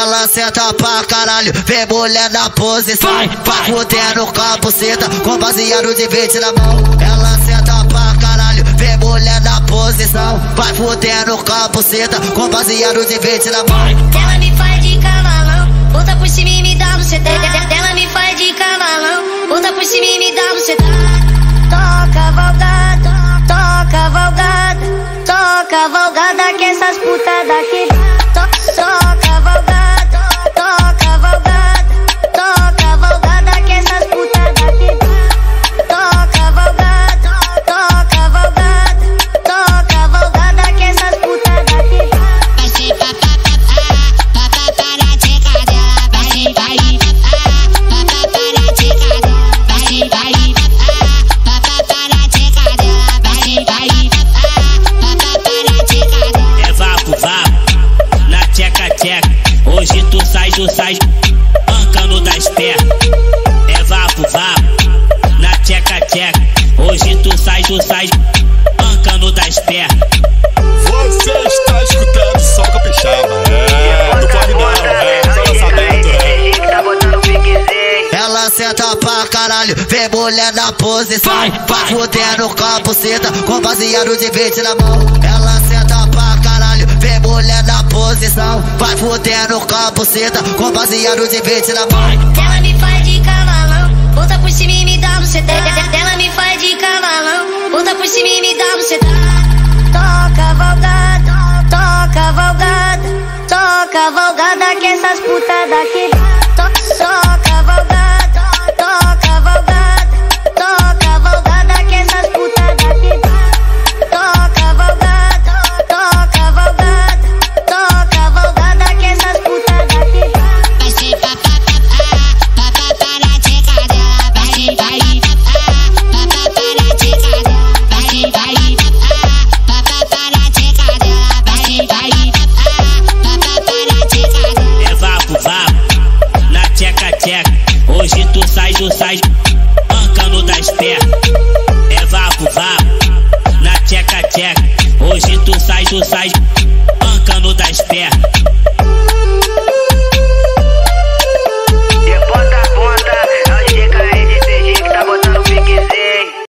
Ela senta pra caralho, vem mulher na posição. Vai, vai fudendo capaceta, com baseado de 20 na mão. Ela senta pra caralho, vem mulher na posição. Vai fudendo capaceta, com baseado de 20 na mão. Ela me faz de cavalão, volta por cima e me dá no CT. Ela me faz de cavalão, volta por cima e me dá no CT. Toca valgada, toca valgada, toca valgada que essas putas daqui. Na tcheca. Hoje tu sai, tu sai, mancando das pernas. É vapo, vapo, na tcheca, tcheca. Hoje tu sai, tu sai, mancando das pernas. Você está escutando só capixaba. É, não corre não, é, só lançamento, é. Ela senta pra caralho, vem mulher na posição. Vai, vai fudendo capaceta, com baseado de 20 na mão. Ela mulher na posição. Vai fudendo capaceta, com baseado de 20 na mão. Ela me faz de cavalão, volta por cima e me dá no CT. Ela me faz de cavalão, volta por cima e me dá no CT. Toca valgada, toca valgada, toca valgada que essas putas tu sai, tu sai,